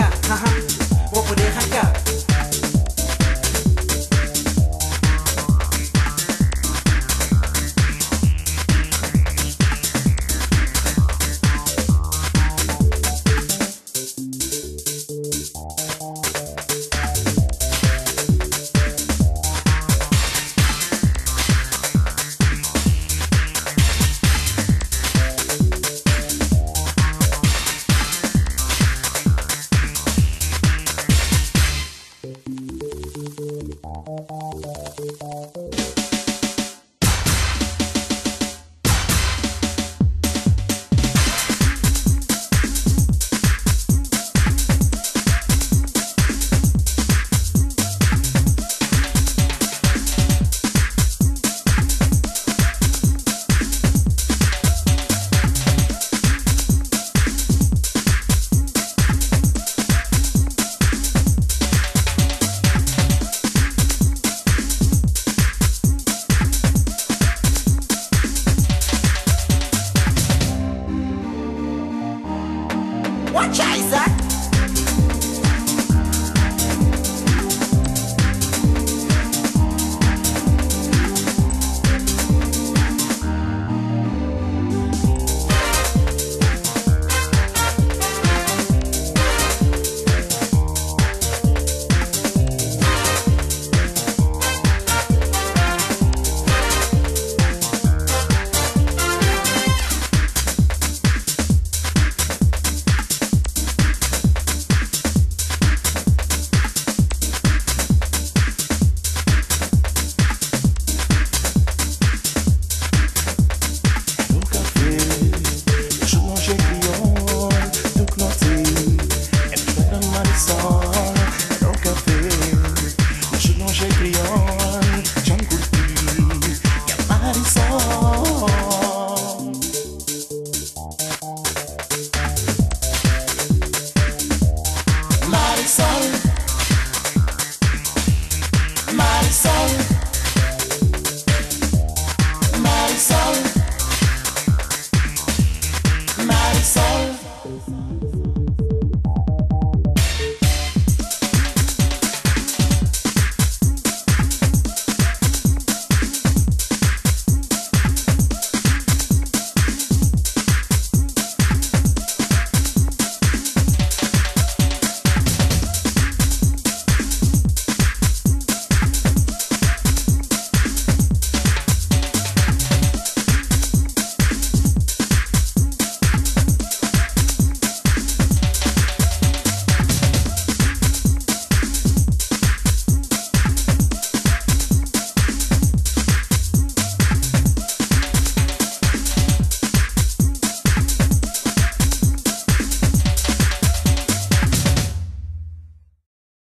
哈哈，我不厉害